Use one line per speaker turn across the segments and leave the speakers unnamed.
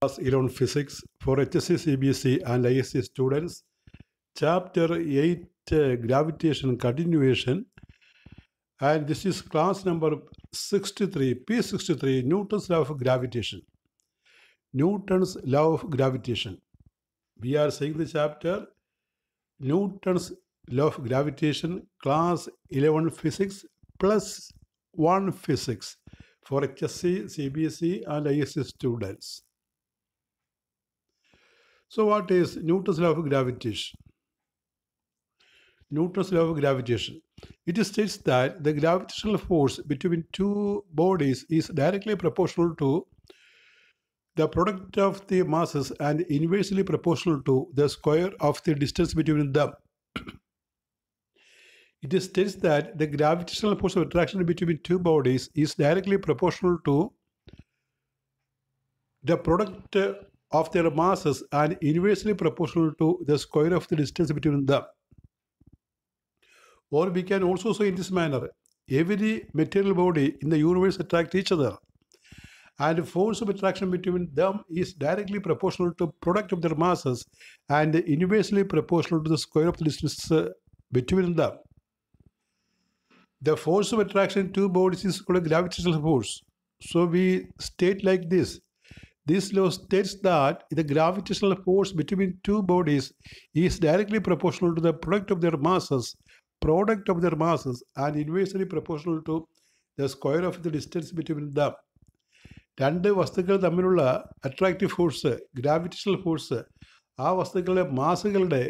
Class 11 Physics for HSC, CBSE and ISC students. Chapter 8 uh, Gravitation Continuation. And this is class number 63, P63, Newton's Law of Gravitation. Newton's Law of Gravitation. We are seeing the chapter Newton's Law of Gravitation, class 11 Physics plus 1 Physics for HSC, CBSE and ISC students. So, what is Newton's law of gravitation? Newton's law of gravitation. It states that the gravitational force between two bodies is directly proportional to the product of the masses and inversely proportional to the square of the distance between them. it states that the gravitational force of attraction between two bodies is directly proportional to the product of their masses and inversely proportional to the square of the distance between them. Or we can also say in this manner every material body in the universe attract each other and the force of attraction between them is directly proportional to product of their masses and inversely proportional to the square of the distance uh, between them. The force of attraction two bodies is called gravitational force. So we state like this this law states that the gravitational force between two bodies is directly proportional to the product of their masses, product of their masses, and inversely proportional to the square of the distance between them. രണ്ട് വസ്തുക്കൾ തമ്മിലുള്ള attractive force gravitational force ആ വസ്തുക്കളുടെ മാസുകളുടെ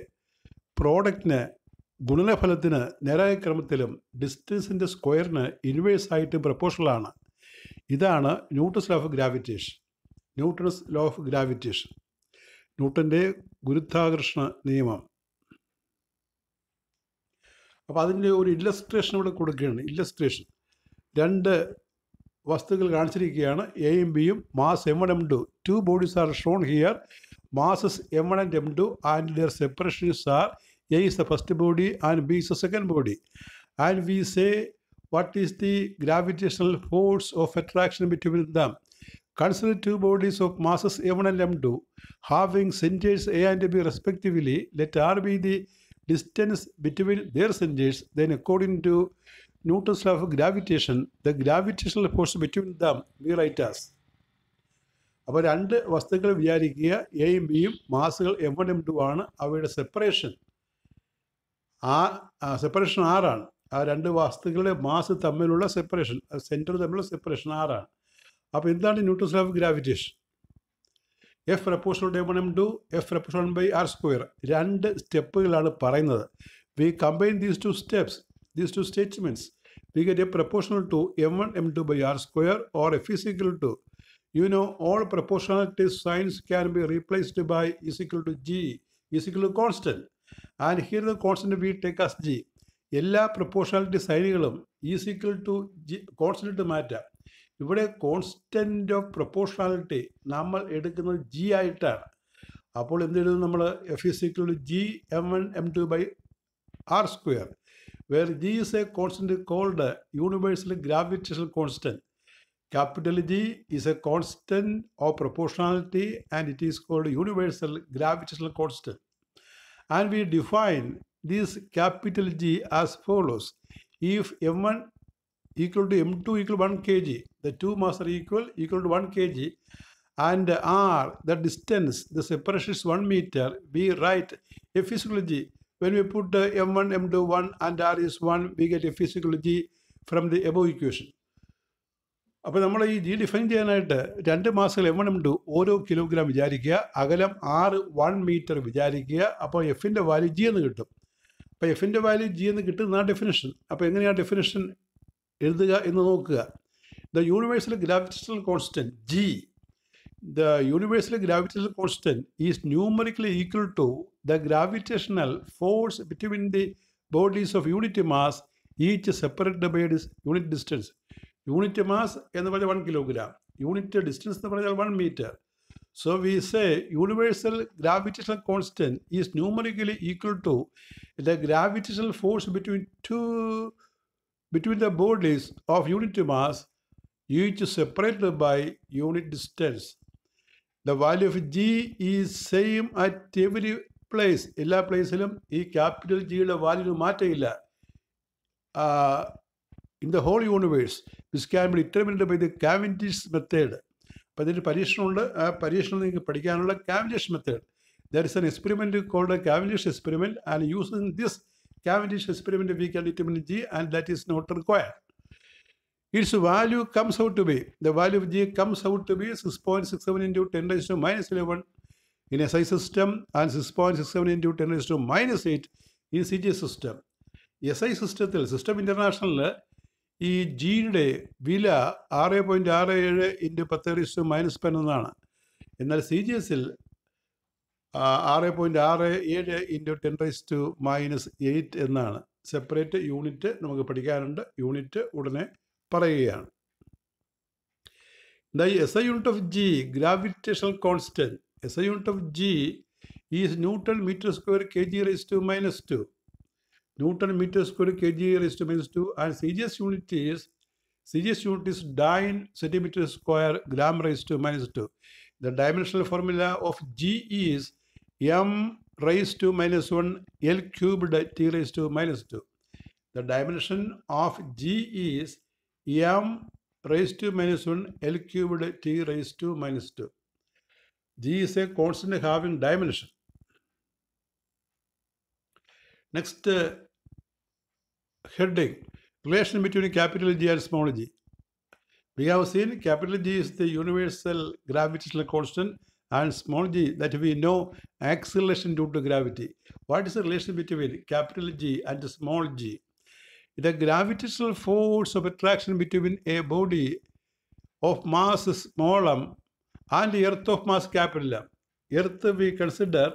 പ്രോഡക്റ്റിന് ഗുണനഫലത്തിന് നേരായ ക്രമത്തിലും ഡിസ്റ്റൻസിന്റെ സ്ക്വയറിന് inverse ആയിട്ട് പ്രപ്പോഷണലാണ് ഇതാണ് Newton's of gravitation Newton's law of gravitation ന്യൂട്ടന്റെ ഗുരുത്വാകർഷണ നിയമം. അപ്പോൾ അതിന്റെ ഒരു ഇല്ലസ്ട്രേഷൻ ഇവിടെ കൊടുക്കുകയാണ്. ഇല്ലസ്ട്രേഷൻ രണ്ട് വസ്തുക്കൾ കാണിച്ചിരിക്കുകയാണ്. എയും ബിയും mass M one M two two bodies are shown here masses M one and M two and their separations are A is the first body and B is the second body and we say what is the gravitational force of attraction between them. Two bodies of masses m1 and m2 having centers a and b respectively. Let r be the distance between their centers. Then, according to Newton's law of gravitation, the gravitational force between them we write as. അപ്പോൾ രണ്ട് വസ്തുക്കൾ വിചാരിക്കുക എയും ബിയും മാസുകൾ M one M two ആണ് അവയുടെ separation ആ സെപ്പറേഷൻ ആറാണ് ആ രണ്ട് വസ്തുക്കളുടെ മാസ് തമ്മിലുള്ള സെപ്പറേഷൻ സെന്റർ തമ്മിലുള്ള സെപ്പറേഷൻ ആറാണ് അപ്പോൾ എന്താണ് Newton's law of gravitation F proportional M two F proportional by R square രണ്ട് സ്റ്റെപ്പുകളാണ് പറയുന്നത്. We combine these two steps these two statements we get A proportional to M one M two by R square or F is equal to you know all proportionality signs can be replaced by is equal to G is equal to constant and here the constant we take as G എല്ലാ proportionality സൈനുകളും is equal to G constant മാറ്റാം ഇവിടെ constant of proportionality നമ്മൾ എടുക്കുന്നത് G ആയിട്ടാണ്. അപ്പോൾ എന്ത് എഴുതും നമ്മൾ F is equal to G M one M two by R square where G is a constant called universal gravitation constant capital G is a constant of proportionality and it is called universal gravitation constant and we define this capital G as follows. If M1 equal to M2 equal 1 kg, the two mass are equal, equal to 1 kg, and R, the distance, the separation is 1 meter, we write F is equal to G. When we put uh, M1, M2, 1 and R is 1, we get F is equal to G from the above equation. അപ്പോൾ നമ്മൾ ഈ G define ചെയ്യാനായിട്ട് രണ്ട് മാസങ്ങൾ M M two ഓരോ kilogram വിചാരിക്കുക അകലം ആറ് വൺ മീറ്റർ വിചാരിക്കുക അപ്പോൾ എഫിന്റെ വാല്യൂ ജി എന്ന് കിട്ടും അപ്പോൾ എഫിന്റെ വാല്യൂ ജി എന്ന് കിട്ടുന്ന ഡെഫിനേഷൻ അപ്പോൾ എങ്ങനെയാണ് ഡെഫിനേഷൻ എഴുതുക എന്ന് നോക്കുക. The universal gravitational constant G the universal gravitational constant is numerically equal to the gravitational force between the bodies of unit mass each separate by this unit distance unit mass എന്ന് പറഞ്ഞാൽ one kilogram unit distance എന്ന് പറഞ്ഞാൽ one metre So we say universal gravitational constant is numerically equal to the gravitational force between two between the bodies of unit mass each separated by unit distance. The value of G is same at every place എല്ലാ പ്ലേസിലും ഈ capital ജിയുടെ value മാറ്റമില്ല. In the whole universe this can be determined by the Cavendish method അപ്പോൾ ഇതിന്റെ പരീക്ഷണമുണ്ട്. ആ പരീക്ഷണം നിങ്ങൾക്ക് പഠിക്കാനുള്ള Cavendish method there is an experiment called Cavendish experiment and using this Cavendish experiment we can determine G and that is not required its value comes out to be the value of g comes out to be 6.67 into 10 raised to minus 11 in SI system and 6.67 into 10 raised to minus 8 in CG system. S I സിസ്റ്റത്തിൽ system ഇന്റർനാഷണലിൽ ഈ ജിയുടെ വില ആറ് point ആറ് ഏഴ് into പത്ത് wrist minus പതിനൊന്നാണ് എന്നാൽ സി ജി എസിൽ ആറ് പോയിന്റ് ആറ് ഏഴ് into ten raise to minus eight എന്നാണ്. സെപ്പറേറ്റ് യൂണിറ്റ് നമുക്ക് പഠിക്കാനുണ്ട്. യൂണിറ്റ് ഉടനെ പറയുകയാണ്. The S I unit of G gravitational constant S I unit of G is newton metre square K G raise to minus two newton metre square K G raise to minus two and C G S unit is C G S unit is dyne centimetre square gram raise to minus two the dimensional formula of G is m raised to minus 1 l cubed t raised to minus 2. The dimension of g is m raised to minus 1 l cubed t raised to minus 2. g is a constant having dimension. Next uh, heading relation between capital G and small g. We have seen capital G is the universal gravitational constant and small g that we know acceleration due to gravity. What is the relation between capital G and small g? the gravitational force of attraction between a body of mass small m and the earth of mass capital M. Earth we consider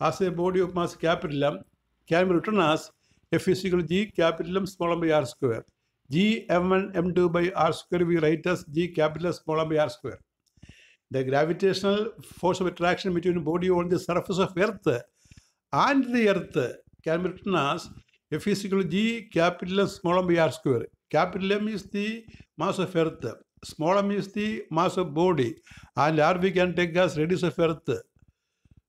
as a body of mass capital M can be written as F is equal to G capital M small m by R square. G M1 M2 by R square we write as G capital small m by R square. The gravitational force of attraction between body on the surface of Earth and the Earth can be written as F is equal to G capital M small m by R square. Capital M is the mass of Earth. Small m is the mass of body. And R we can take as radius of Earth.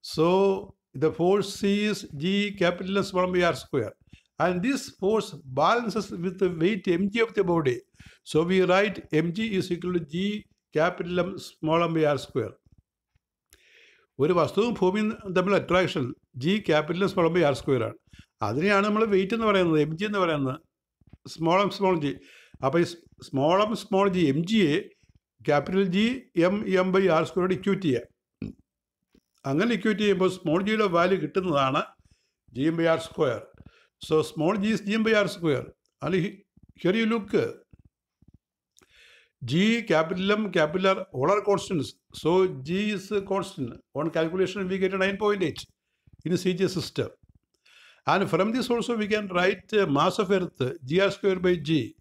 So the force is G capital M small m by R square. And this force balances with the weight mg of the body. So we write mg is equal to G capital M small m by R square. ഒരു വസ്തുവും ഭൂമിയും തമ്മിൽ attraction G capital small by R square ആണ്. അതിനെയാണ് നമ്മൾ wait എന്ന് പറയുന്നത് M G എന്ന് പറയുന്നത്. സ്മോൾ എം സ്മോൾ ജി അപ്പോൾ ഈ small M small G M ജിയെ capital G M M by R സ്ക്വയറോട് equate ചെയ്യുക അങ്ങനെ ഇക്വേറ്റ് ചെയ്യുമ്പോൾ സ്മോൾ ജിയുടെ വാല്യൂ കിട്ടുന്നതാണ് G M by R square so small G is G M by R square അല്ലെങ്കിൽ here you look G, capital M, capital R, all are constants. So G is constant. On calculation, we get a 9.8 in CG system. And from this also, we can write uh, mass of Earth, gr square by g.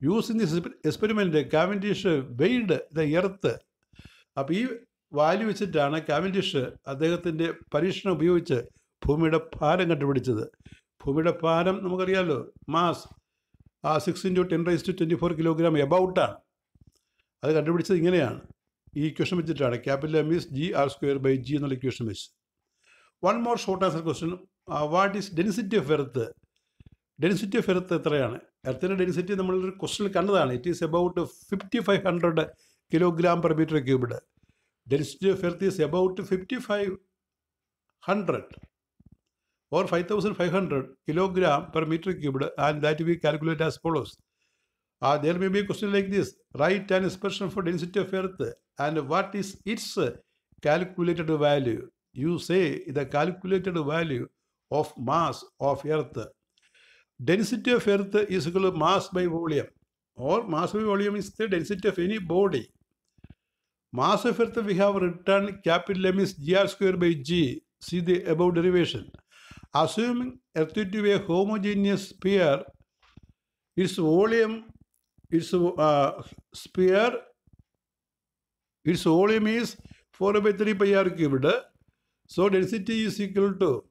Using this experiment, Cavendish weighed the Earth. അപ്പോൾ ഈ value വെച്ചിട്ടാണ് Cavendish അദ്ദേഹത്തിന്റെ പരീക്ഷണം ഉപയോഗിച്ച് ഭൂമിയുടെ ഭാരം കണ്ടുപിടിച്ചത് ഭൂമിയുടെ ഭാരം നമുക്കറിയാമല്ലോ mass six into ten raise to twenty four kilogram എബൌട്ടാണ് അത് കണ്ടുപിടിച്ചത് ഇങ്ങനെയാണ്. ഈ ഇക്വേഷൻ വെച്ചിട്ടാണ്. Capital M is G R square by G എന്നുള്ള ഇക്വേഷൻ വെച്ച്. One more short answer question what is density of earth density of earth എത്രയാണ്? എർത്തിന്റെ density നമ്മളൊരു ക്വസ്റ്റനിൽ കണ്ടതാണ്. It is about fifty five hundred kilogram per metre cubed density of earth is about fifty five hundred or 5500 kilogram per meter cubed. And that we calculate as follows. Uh, there may be a question like this. Write an expression for density of earth and what is its calculated value? You say the calculated value of mass of earth. Density of earth is equal to mass by volume or mass by volume is the density of any body. Mass of earth we have written capital M is gr square by g. See the above derivation. Assuming earth to be a homogeneous sphere, its volume, its uh, sphere, its volume is 4 by 3 pi r cubed. So density is equal to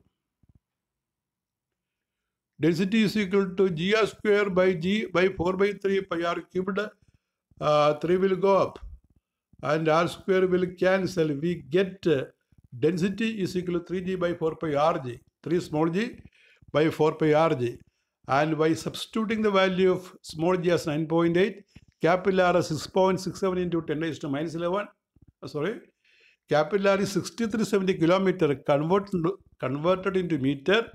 density is equal to gr square by g by 4 by 3 pi r cubed. Uh, 3 will go up and r square will cancel. We get uh, density is equal to 3g by 4 pi rg, 3 small g by 4 pi rg. And by substituting the value of small g as 9.8, capital R as 6.67 into 10 raised to minus 11, uh, sorry, capital R is 6370 kilometer converted, converted into meter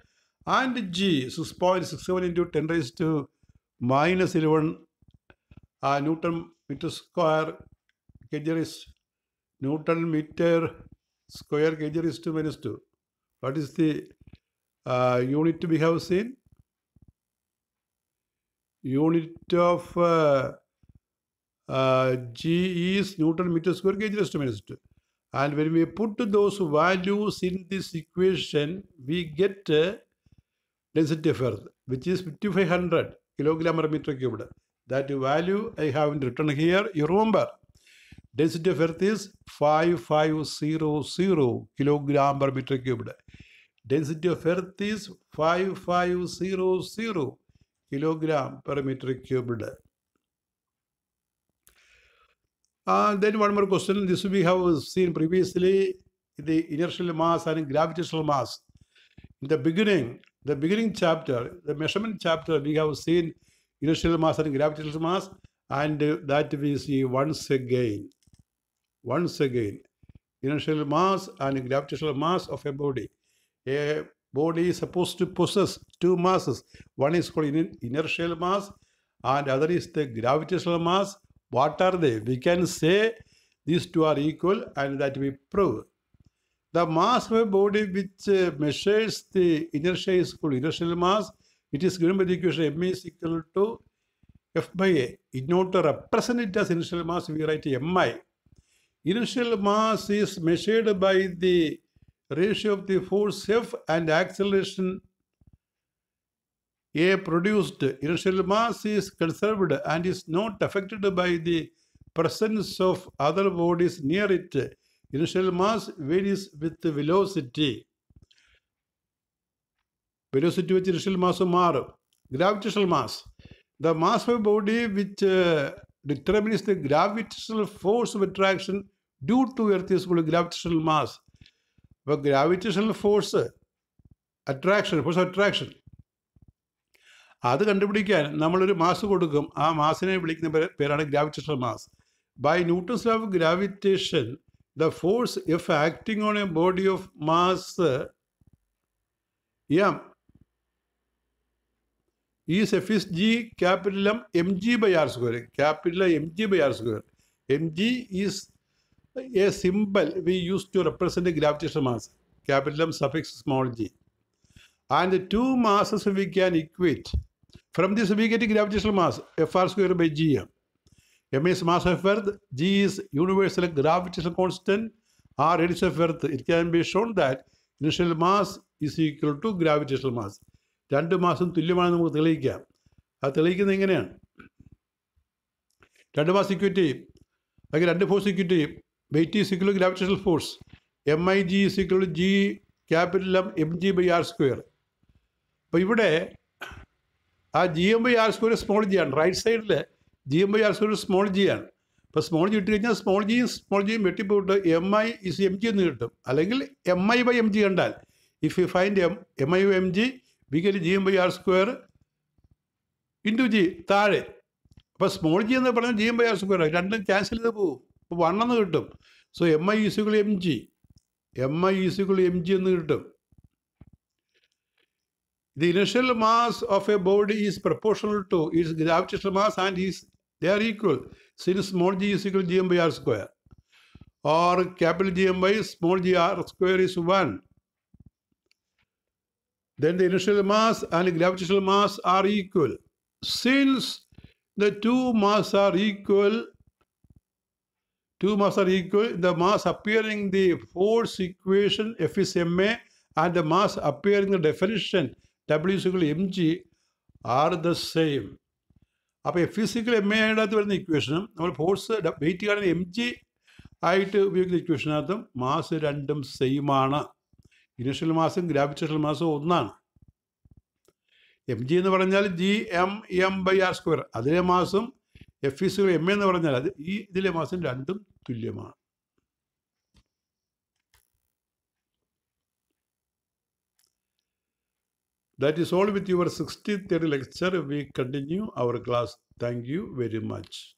and G 6.67 into 10 raised to minus 11 uh, Newton meter square kg is Newton meter square kg is to minus 2. What is the uh, unit we have seen? Unit of uh, uh, G is Newton meter square kg to minus 2. And when we put those values in this equation, we get uh, density of earth, which is 5500 kilogram per meter cubed. That value I have written here. You remember, density of earth is 5500 kilogram per meter cubed. Density of earth is 5500 kilogram per meter cubed. Uh, then one more question. This we have seen previously the inertial mass and gravitational mass. In the beginning, the beginning chapter, the measurement chapter, we have seen inertial mass and gravitational mass, and that we see once again. Once again, inertial mass and gravitational mass of a body. A body is supposed to possess two masses. One is called inertial mass, and other is the gravitational mass. What are they? We can say these two are equal, and that we prove. The mass of a body which uh, measures the inertia is called inertial mass. It is given by the equation m is equal to f by a. In order to represent it as inertial mass, we write mi. Inertial mass is measured by the ratio of the force F and acceleration A produced inertial mass is conserved and is not affected by the presence of other bodies near it. Inertial mass varies with velocity. Velocity which inertial mass മാറും gravitational mass. The mass of a body which uh, determines the gravitational force of attraction due to Earth is called gravitational mass. അപ്പോൾ gravitational force attraction force attraction അത് കണ്ടുപിടിക്കാൻ നമ്മളൊരു mass കൊടുക്കും. ആ മാസിനെ വിളിക്കുന്ന പേര് പേരാണ് gravitational mass by Newton's of gravitation the force F acting on a body of mass M is G capital M M G by R square r M G by R square M G is a symbol we use to represent gravitational mass. Capital M suffix small g. And the two masses we can equate. From this we get gravitational mass fr square by gm. m is mass of earth, g is universal gravitational constant, r radius of earth. It can be shown that initial mass is equal to gravitational mass. രണ്ട് മാസം തുല്യമാണെന്ന് നമുക്ക് തെളിയിക്കാം അത് തെളിയിക്കുന്നത് എങ്ങനെയാണ് രണ്ട് മാസം ഇക്വേറ്റ് ചെയ്യും അല്ലെങ്കിൽ രണ്ട് ഫോഴ്സ് ഇക്വേറ്റ് ചെയ്യും weight is equal gravitational force M I G is equal G capital M M G by R square അപ്പോൾ ഇവിടെ ആ G M by R square small G ആണ്. റൈറ്റ് സൈഡിൽ G M by R square small G ആണ്. അപ്പോൾ small G ഇട്ട് കഴിഞ്ഞാൽ small ജിയും സ്മോൾ ജിയും വെട്ടിപ്പോയിട്ട് M I is M G എന്ന് കിട്ടും. അല്ലെങ്കിൽ M I by M G കണ്ടാൽ if you find M M I M G we get G M by R square into G താഴെ. അപ്പോൾ സ്മോൾ ജി എന്ന് പറഞ്ഞാൽ G M by R square രണ്ടും cancel ചെയ്ത് പോകും അപ്പോൾ വൺ കിട്ടും സോ എം ഐ ഈസുകൾ എം ജി എം ഐ ഈസുകൾ എം ജി എന്ന് കിട്ടും The initial mass of a body is proportional to its gravitational mass and is they are equal since small g is equal to gm by r square or capital Gm by small g r square is 1 then the initial mass and gravitational mass are equal. Since the two mass are equal, two mass are equal, the mass appearing in the force equation F is ma and the mass appearing in the definition W is equal to mg are the same. അപ്പോൾ F is equal M A അതിനകത്ത് വരുന്ന ഇക്വേഷനും നമ്മൾ force weight കാണുന്ന M G ആയിട്ട് ഉപയോഗിക്കുന്ന ഇക്വേഷനകത്തും mass രണ്ടും സെയിമാണ് ആണ്. ഇനിഷ്യൽ മാസും ഗ്രാവിറ്റേഷണൽ മാസും ഒന്നാണ്. എം ജി എന്ന് പറഞ്ഞാൽ G M M by R square അതിലെ മാസും എഫ് ഇസുകൾ എം എന്ന് പറഞ്ഞാൽ അത് ഈ ഇതിലെ മാസം രണ്ടും തുല്യമാണ് That is all with your 63rd lecture. We continue our class. Thank you very much.